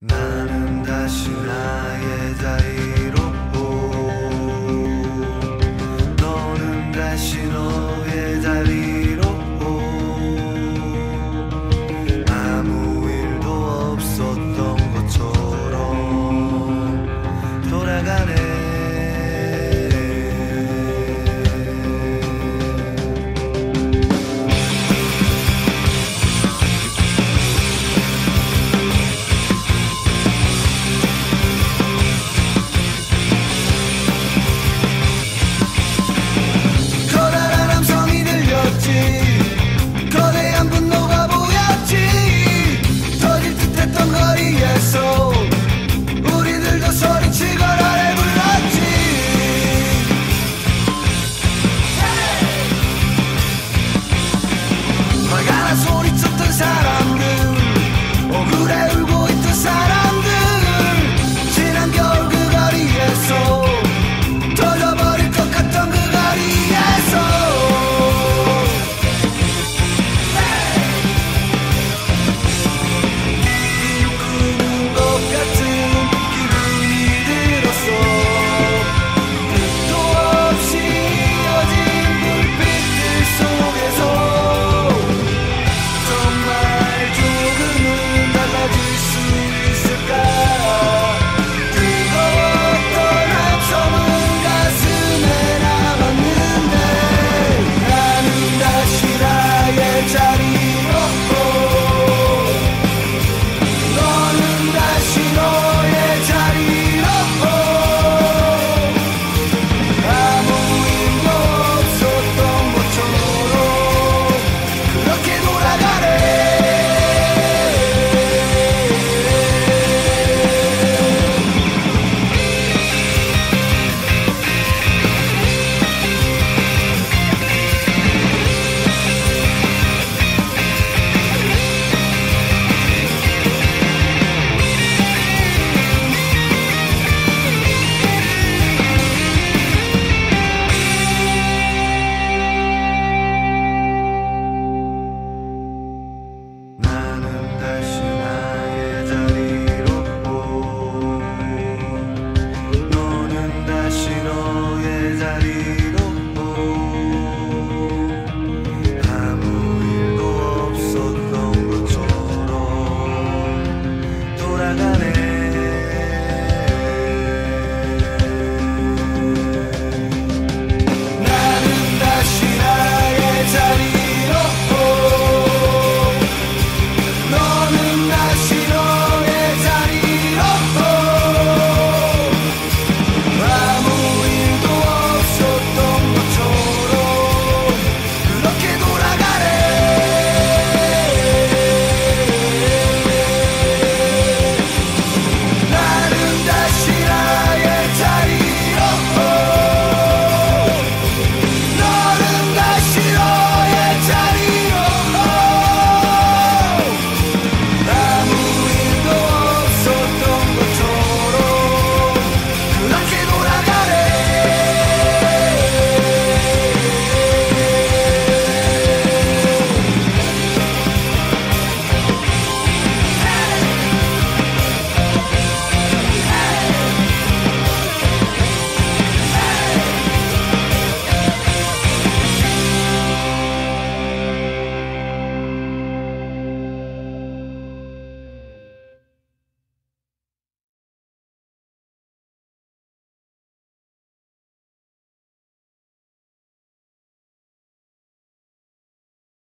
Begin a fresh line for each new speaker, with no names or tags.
나는 다시 나의 자이로 보 너는 다시 너의 자유 i don't regalé.